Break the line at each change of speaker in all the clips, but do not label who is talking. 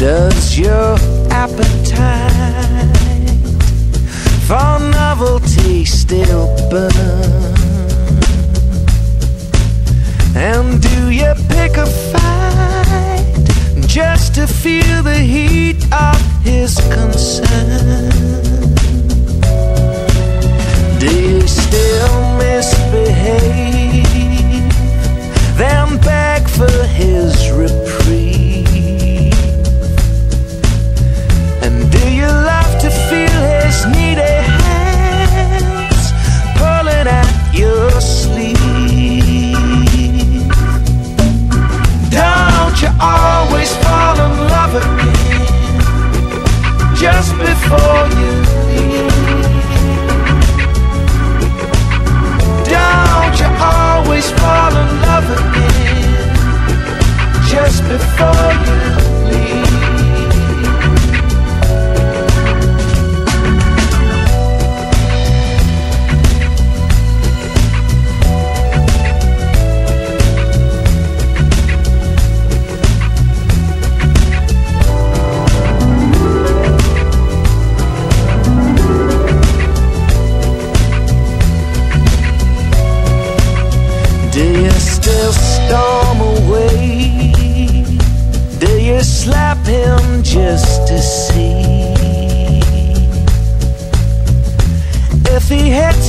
does your appetite for novelty still burn? And do you pick a fight just to feel the heat of his concern?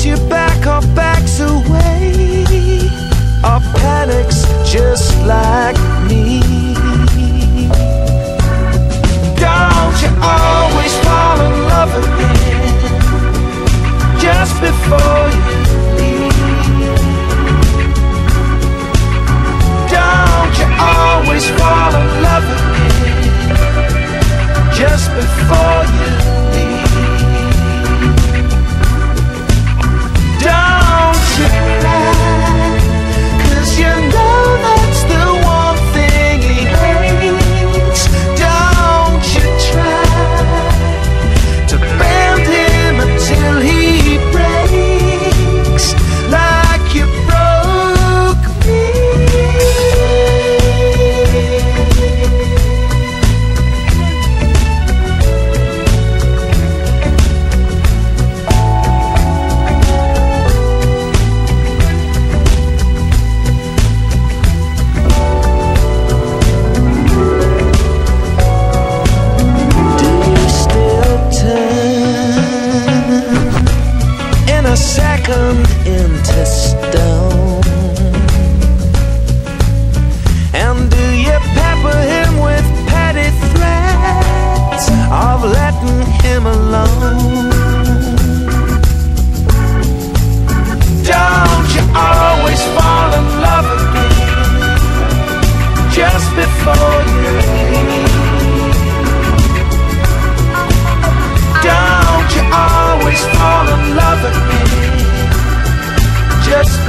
you back.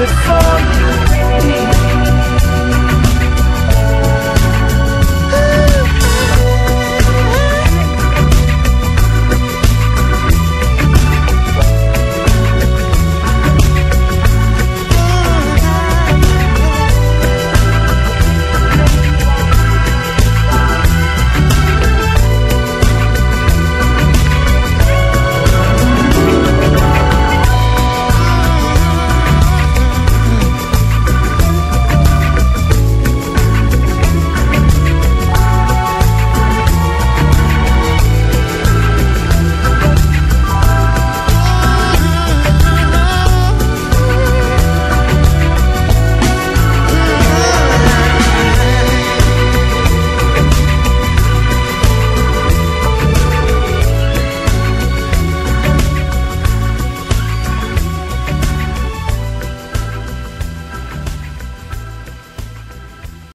it's for?